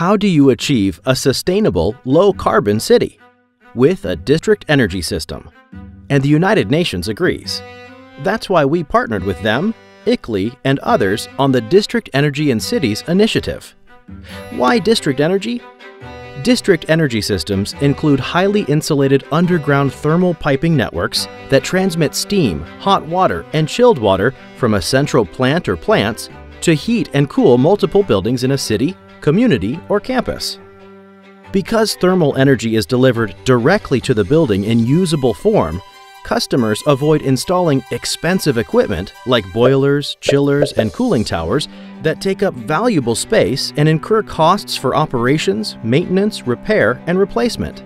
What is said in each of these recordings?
How do you achieve a sustainable, low-carbon city? With a district energy system. And the United Nations agrees. That's why we partnered with them, ICLEI, and others on the District Energy in Cities initiative. Why district energy? District energy systems include highly insulated underground thermal piping networks that transmit steam, hot water, and chilled water from a central plant or plants to heat and cool multiple buildings in a city, community, or campus. Because thermal energy is delivered directly to the building in usable form, customers avoid installing expensive equipment like boilers, chillers, and cooling towers that take up valuable space and incur costs for operations, maintenance, repair, and replacement.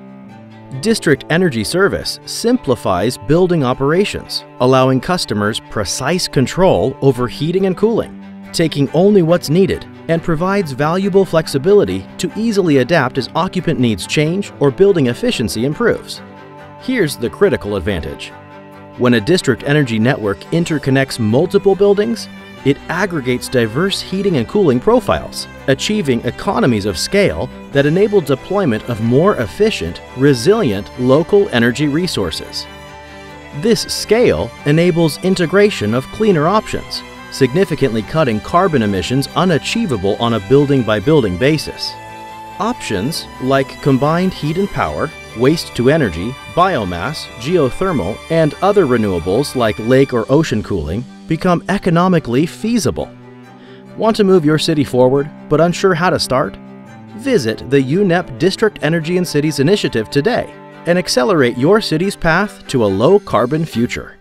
District Energy Service simplifies building operations, allowing customers precise control over heating and cooling, taking only what's needed and provides valuable flexibility to easily adapt as occupant needs change or building efficiency improves. Here's the critical advantage. When a district energy network interconnects multiple buildings, it aggregates diverse heating and cooling profiles, achieving economies of scale that enable deployment of more efficient, resilient local energy resources. This scale enables integration of cleaner options, significantly cutting carbon emissions unachievable on a building-by-building basis. Options like combined heat and power, waste to energy, biomass, geothermal, and other renewables like lake or ocean cooling become economically feasible. Want to move your city forward but unsure how to start? Visit the UNEP District Energy in Cities initiative today and accelerate your city's path to a low carbon future.